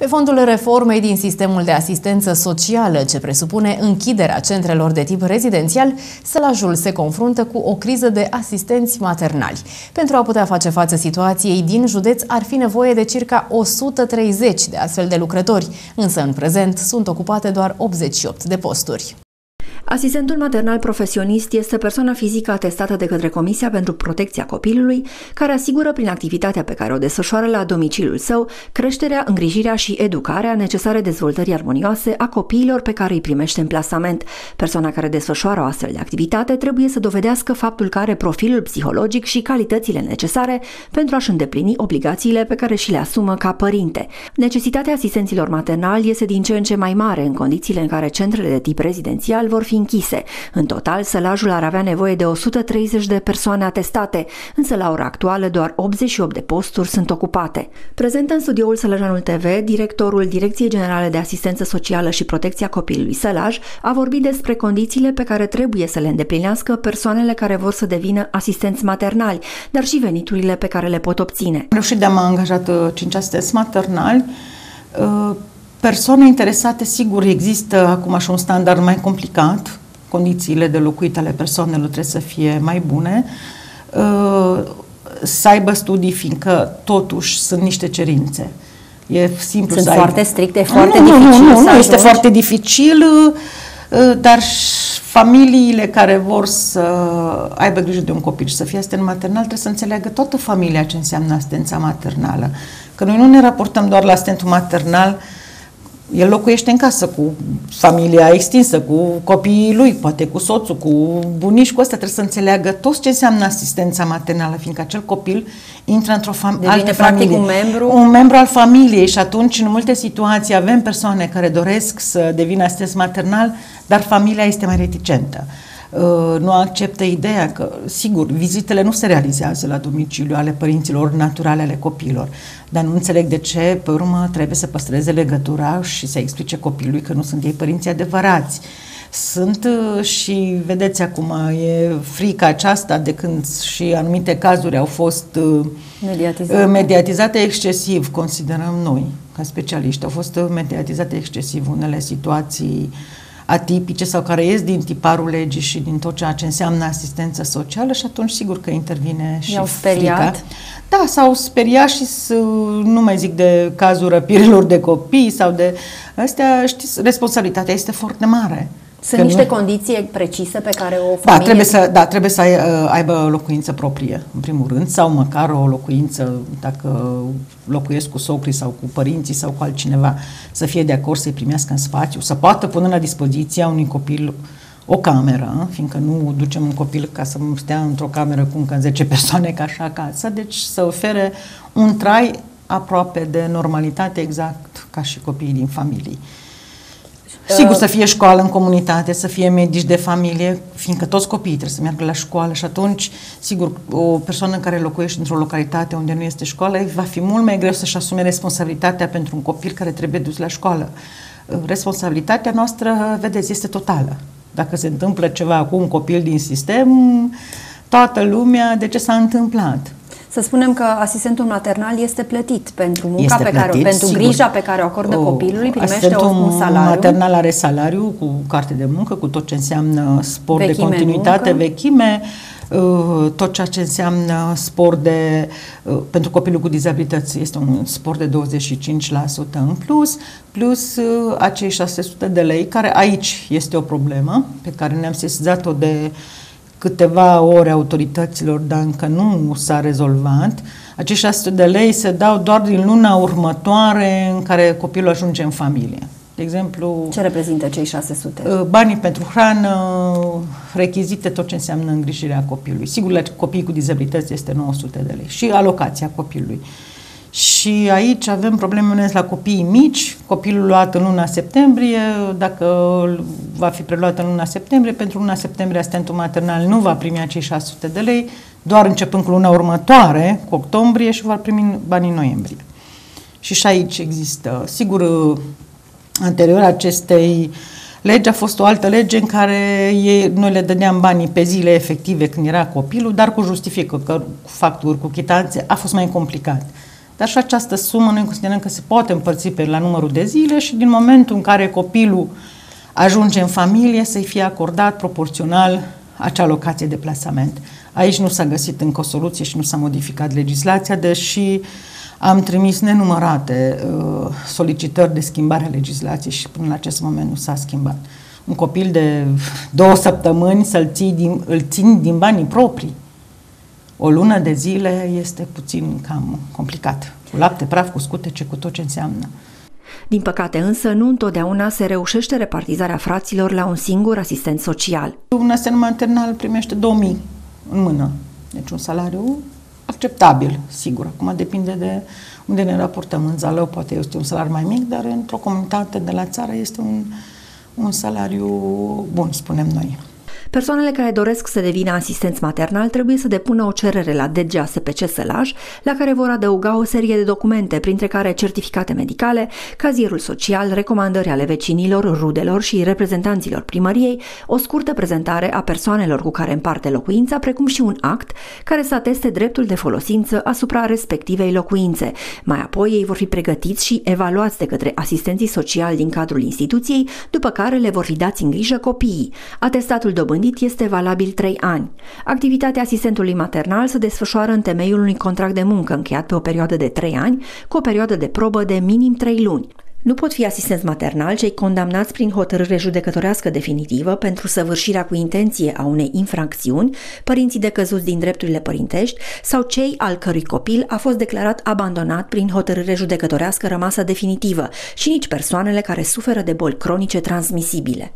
Pe fondul reformei din sistemul de asistență socială, ce presupune închiderea centrelor de tip rezidențial, Sălajul se confruntă cu o criză de asistenți maternali. Pentru a putea face față situației din județ, ar fi nevoie de circa 130 de astfel de lucrători, însă în prezent sunt ocupate doar 88 de posturi. Asistentul maternal profesionist este persoana fizică atestată de către Comisia pentru Protecția Copilului, care asigură prin activitatea pe care o desfășoară la domiciliul său creșterea, îngrijirea și educarea necesare dezvoltării armonioase a copiilor pe care îi primește în plasament. Persoana care desfășoară o astfel de activitate trebuie să dovedească faptul că are profilul psihologic și calitățile necesare pentru a-și îndeplini obligațiile pe care și le asumă ca părinte. Necesitatea asistenților maternali este din ce în ce mai mare în condițiile în care centrele de tip rezidențial vor fi închise. În total, sălajul ar avea nevoie de 130 de persoane atestate, însă la ora actuală doar 88 de posturi sunt ocupate. Prezent în studioul Sălăjanul TV, directorul Direcției Generale de Asistență Socială și Protecția Copilului Sălaj a vorbit despre condițiile pe care trebuie să le îndeplinească persoanele care vor să devină asistenți maternali, dar și veniturile pe care le pot obține. Am reușit de a mă angajat 5 asistenți maternali uh, Persoane interesate, sigur, există acum așa un standard mai complicat, condițiile de locuit ale persoanelor trebuie să fie mai bune, uh, să aibă studii, fiindcă totuși sunt niște cerințe. E simplu sunt să foarte ai... stricte, foarte nu, dificil. Nu, nu, nu, este foarte dificil, uh, dar familiile care vor să aibă grijă de un copil și să fie asistent maternal trebuie să înțeleagă toată familia ce înseamnă asistența maternală. Că noi nu ne raportăm doar la asistentul maternal uh, el locuiește în casă cu familia extinsă, cu copiii lui, poate cu soțul, cu bunici, cu ăsta trebuie să înțeleagă tot ce înseamnă asistența maternală, fiindcă acel copil intră într-o fam- altă familie. un membru? Un membru al familiei și atunci, în multe situații, avem persoane care doresc să devină asistent maternal, dar familia este mai reticentă. Uh, nu acceptă ideea că, sigur, vizitele nu se realizează la domiciliu ale părinților naturale ale copiilor, dar nu înțeleg de ce, pe urmă, trebuie să păstreze legătura și să explice copilului că nu sunt ei părinții adevărați. Sunt uh, și, vedeți acum, e frica aceasta de când și anumite cazuri au fost uh, mediatizate, mediatizate excesiv, considerăm noi, ca specialiști. Au fost mediatizate excesiv unele situații uh, atipice sau care ies din tiparul legii și din tot ceea ce înseamnă asistență socială și atunci sigur că intervine și I-au speriat? Frica. Da, s-au speriat și nu mai zic de cazul răpirilor de copii sau de astea, știți, responsabilitatea este foarte mare. Sunt niște nu... condiții precise pe care o familie... Da, trebuie să, da, trebuie să ai, uh, aibă locuință proprie, în primul rând, sau măcar o locuință, dacă locuiesc cu socrii sau cu părinții sau cu altcineva, să fie de acord să-i primească în spațiu, să poată pune la dispoziția unui copil o cameră, fiindcă nu ducem un copil ca să stea într-o cameră cu încă 10 persoane ca așa acasă, deci să ofere un trai aproape de normalitate exact ca și copiii din familie. Sigur, să fie școală în comunitate, să fie medici de familie, fiindcă toți copiii trebuie să meargă la școală și atunci, sigur, o persoană care locuiește într-o localitate unde nu este școală, va fi mult mai greu să-și asume responsabilitatea pentru un copil care trebuie dus la școală. Responsabilitatea noastră, vedeți, este totală. Dacă se întâmplă ceva cu un copil din sistem, toată lumea, de ce s-a întâmplat? Să spunem că asistentul maternal este plătit pentru munca este pe plătit, care, pentru sigur. grija pe care o acordă o, copilului, primește un salariu. maternal are salariu cu carte de muncă, cu tot ce înseamnă spor vechime de continuitate, muncă. vechime, uh, tot ceea ce înseamnă spor de, uh, pentru copilul cu dizabilități este un spor de 25% în plus, plus uh, acei 600 de lei, care aici este o problemă pe care ne-am sesizat-o de câteva ore autorităților, dar încă nu s-a rezolvat. Acești 600 de lei se dau doar din luna următoare în care copilul ajunge în familie. De exemplu... Ce reprezintă cei 600? Uh, banii pentru hrană, rechizite, tot ce înseamnă îngrijirea copilului. Sigur, la copiii cu dizabilități este 900 de lei și alocația copilului. Și aici avem probleme la copiii mici, copilul luat în luna septembrie, dacă va fi preluat în luna septembrie, pentru luna septembrie asistentul maternal nu va primi acei 600 de lei, doar începând cu luna următoare, cu octombrie, și va primi banii în noiembrie. Și și aici există, sigur, anterior acestei legi a fost o altă lege în care ei, noi le dădeam banii pe zile efective când era copilul, dar cu justifică, că, cu facturi, cu chitanțe, a fost mai complicat. Dar și această sumă noi considerăm că se poate împărți pe la numărul de zile și din momentul în care copilul ajunge în familie să-i fie acordat proporțional acea locație de plasament. Aici nu s-a găsit încă o soluție și nu s-a modificat legislația, deși am trimis nenumărate uh, solicitări de schimbare a legislației și până la acest moment nu s-a schimbat. Un copil de două săptămâni să-l ții din, îl țin din banii proprii. O lună de zile este puțin cam complicat. Cu lapte, praf, cu scutece, cu tot ce înseamnă. Din păcate însă, nu întotdeauna se reușește repartizarea fraților la un singur asistent social. Un asistent maternal primește 2000 în mână. Deci un salariu acceptabil, sigur. Acum depinde de unde ne raportăm. În Zalău poate este un salariu mai mic, dar într-o comunitate de la țară este un, un salariu bun, spunem noi. Persoanele care doresc să devină asistenți maternal trebuie să depună o cerere la DGASPC Sălaj, la care vor adăuga o serie de documente, printre care certificate medicale, cazierul social, recomandări ale vecinilor, rudelor și reprezentanților primăriei, o scurtă prezentare a persoanelor cu care împarte locuința, precum și un act care să ateste dreptul de folosință asupra respectivei locuințe. Mai apoi ei vor fi pregătiți și evaluați de către asistenții sociali din cadrul instituției, după care le vor fi dați în grijă copiii. Atestatul dobândit dobândit este valabil 3 ani. Activitatea asistentului maternal se desfășoară în temeiul unui contract de muncă încheiat pe o perioadă de 3 ani, cu o perioadă de probă de minim 3 luni. Nu pot fi asistenți maternal cei condamnați prin hotărâre judecătorească definitivă pentru săvârșirea cu intenție a unei infracțiuni, părinții decăzuți din drepturile părintești sau cei al cărui copil a fost declarat abandonat prin hotărâre judecătorească rămasă definitivă și nici persoanele care suferă de boli cronice transmisibile.